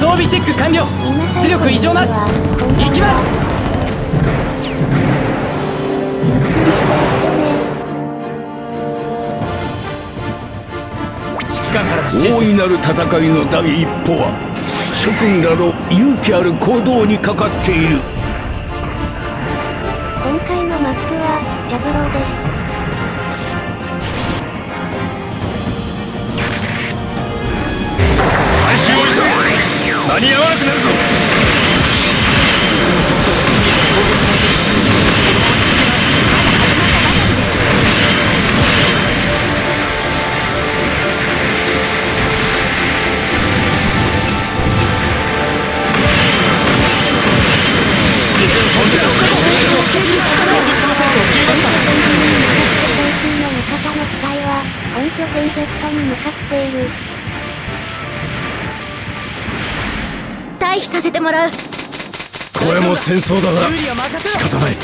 装備チェック完了。出力異常なし。行きます。大いなる戦いの第一歩は諸君らの勇気ある行動にかかっている。今回のマップは、ヤブローです。回収を急げ間に合わなくなるぞ。退避させてもらう。これも戦争だから修理は任せろ仕方ない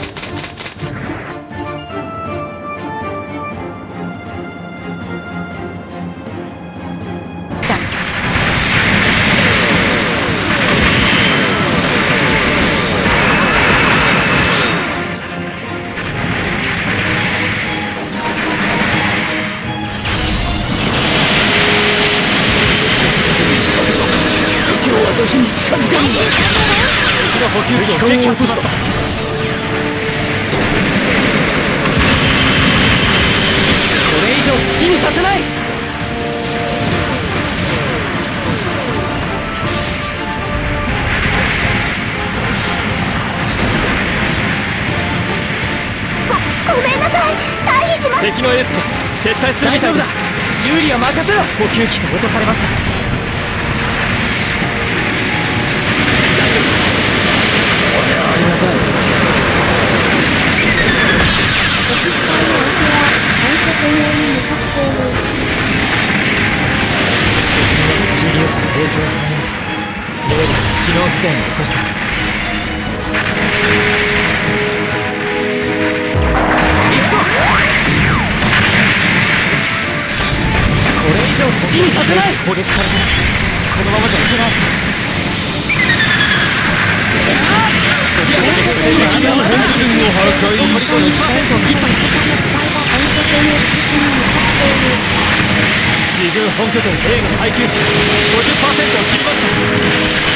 以上好きにさせない。ごごめんなさい。退避します。敵のエースは撤退するみたいです。修理は任せろ。補給機が落とされました機能不全を起こしてます行くぞこれ以上好きにさせない攻撃されてこのままじゃいけない敵が本陣を破壊残りした30%を切った。自軍本拠点 A の耐久値50%を切りました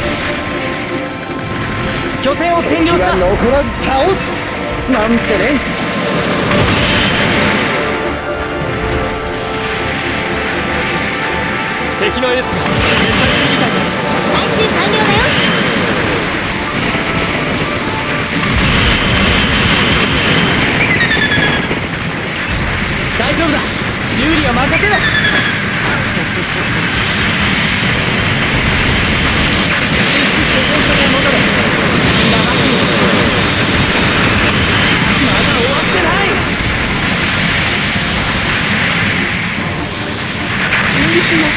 拠点を占領した。残らず倒す。なんてね。敵のエース。が撤退するみたいです回収完了だよ。大丈夫だ。修理は任せろ。修復して前線へ戻れ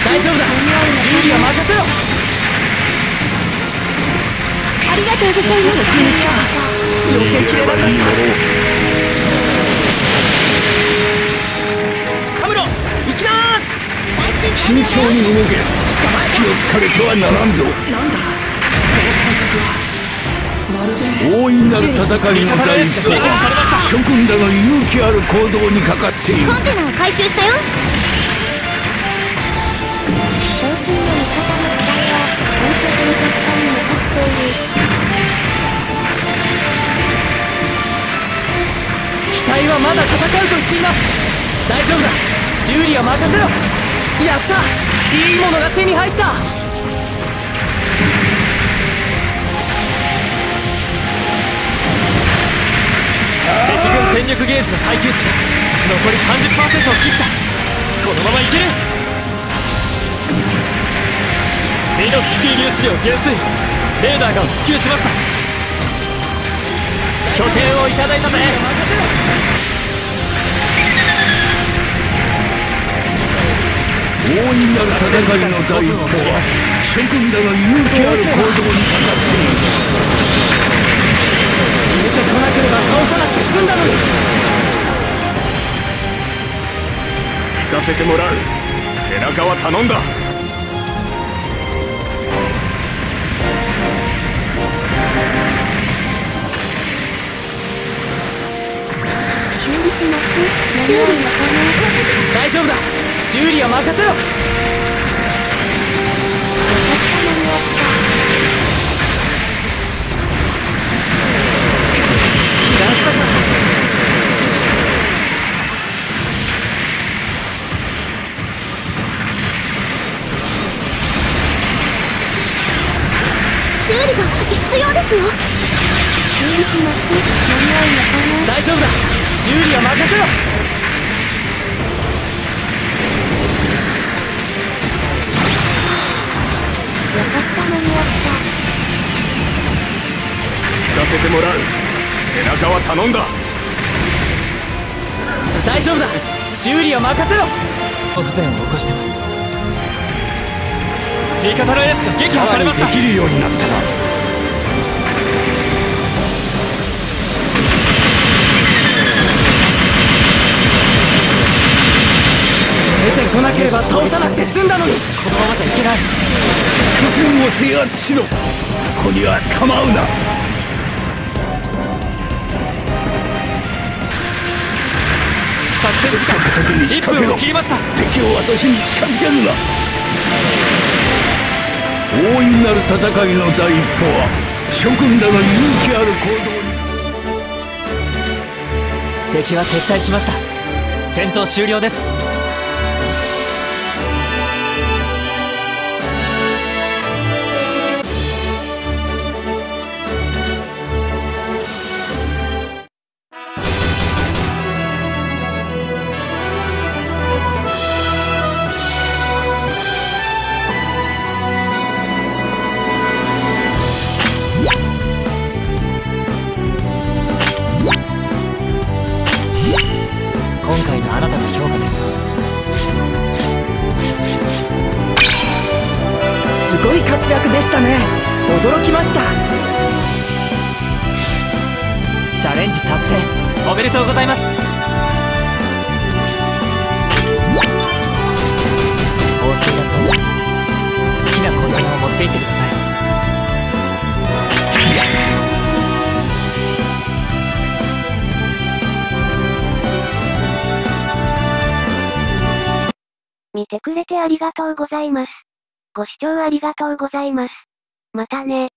大丈夫だ。修理は任せろありがとうございます。避けきれなかったカムロ行きます慎重に動け隙を突かれてはならんぞ。大いなる戦いの第一歩。は諸君らの勇気ある行動にかかっている。コンテナを回収したよ。航空の味方の機体は、本拠点 Z に向かっている。機体はまだ戦うと言っています。大丈夫だ。修理は任せろ。やった。いいものが手に入った敵軍戦力ゲージの耐久値残り30%を切った。このままいける。のスキー粒子量減衰レーダーが復旧しました。拠点をいただいたぜ。大いなる戦いの第一歩は諸君らの勇気ある行動にかかっている。出てこなければ倒さなくて済んだのに。行かせてもらう。背中は頼んだ。修理します。修理大丈夫だ。修理は任せろ修理が必要ですよ。大丈夫だ。修理は任せろ。よかった間に合った。行かせてもらう。背中は頼んだ。大丈夫だ。修理は任せろ。不全を起こしてます味方のエースが撃破されましたできるようになったな出てこなければ倒さなくて済んだのに。このままじゃいけない。拠点を制圧しろ。そこには構うな。作戦時間。時に仕1掛けろ。分を切りました。敵を私に近づけるな大いなる戦いの第一歩は諸君らの勇気ある行動に。敵は撤退しました。戦闘終了です。したね。驚きました。チャレンジ達成。おめでとうございます。報酬だそうです好きなコンテナを持って行ってください。見てくれてありがとうございます。ご視聴ありがとうございます。またね。